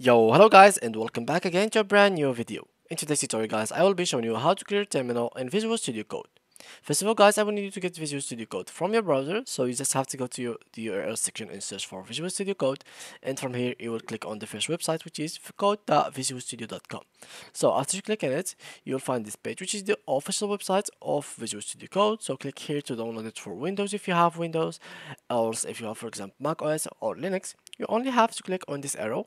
Yo, hello guys and welcome back again to a brand new video. In today's tutorial guys, I will be showing you how to clear a terminal in Visual Studio Code. First of all guys, I will need you to get Visual Studio Code from your browser, so you just have to go to your, the URL section and search for Visual Studio Code and from here you will click on the first website which is code.visualstudio.com. So after you click on it, you'll find this page which is the official website of Visual Studio Code. So click here to download it for Windows if you have Windows, or if you have for example Mac OS or Linux, you only have to click on this arrow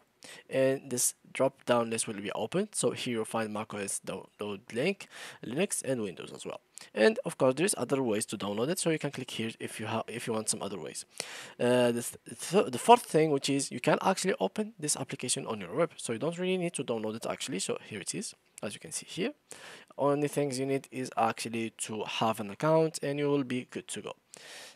and this drop down list will be opened so here you'll find macOS download link linux and windows as well. And of course there's other ways to download it so you can click here if you have if you want some other ways. Uh, the, th the fourth thing which is you can actually open this application on your web. So you don't really need to download it actually. So here it is as you can see here. Only things you need is actually to have an account and you will be good to go.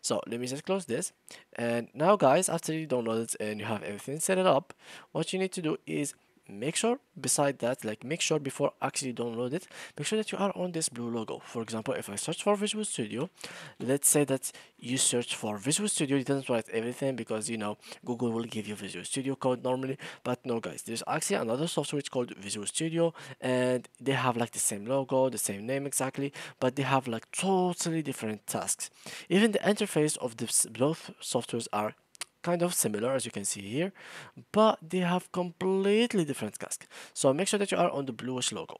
So let me just close this. And now guys after you download it and you have everything set it up what you need to do is make sure beside that like make sure before actually download it make sure that you are on this blue logo. For example if i search for visual studio let's say that you search for visual studio it doesn't write everything because you know google will give you visual studio code normally but no guys there's actually another software it's called visual studio and they have like the same logo the same name exactly but they have like totally different tasks. Even the interface of this both softwares are kind of similar as you can see here but they have completely different tasks so make sure that you are on the bluish logo.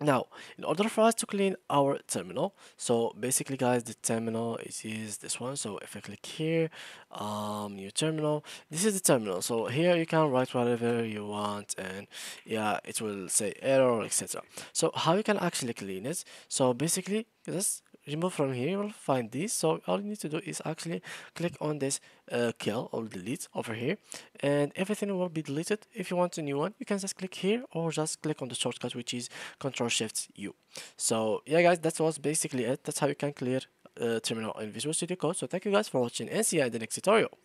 Now in order for us to clean our terminal so basically guys the terminal is, is this one. So if i click here um new terminal this is the terminal. So here you can write whatever you want and yeah it will say error etc so how you can actually clean it? So basically just remove from here you will find this. So all you need to do is actually click on this uh, kill or delete over here and everything will be deleted. If you want a new one you can just click here or just click on the shortcut which is control shift u. So yeah guys that was basically it. That's how you can clear uh, terminal in visual studio code. So thank you guys for watching and see you in the next tutorial